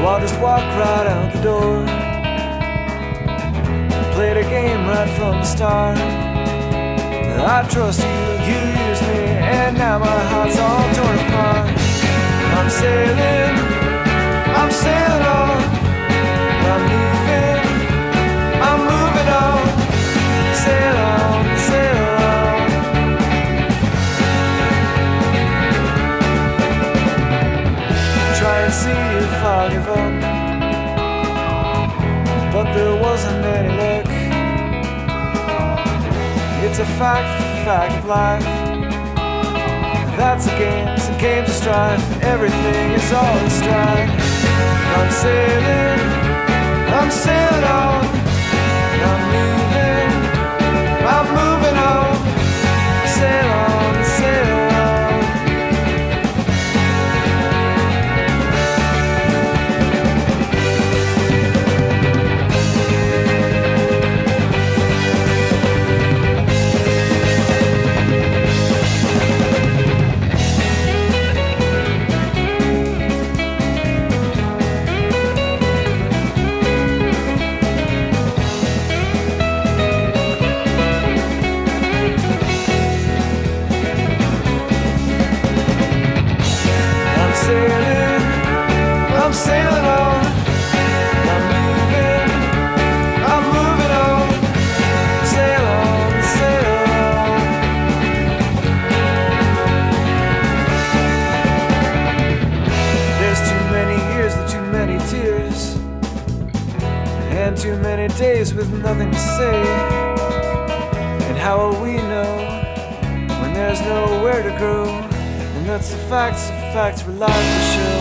So I'll just walk right out the door. Played a game right from the start. I trust you, you used me, and now my heart's all torn apart. I'm sailing, It's a fact, fact of life. That's a game, it's a game to strive. Everything is all in strife. I'm sailing, I'm sailing on. I'm too many days with nothing to say. And how will we know when there's nowhere to go? And that's the facts, the facts for life to show.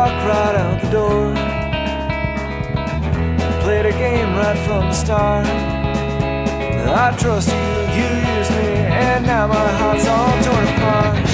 Walk right out the door. Played a game right from the start. I trust you, you used me, and now my heart's all torn apart.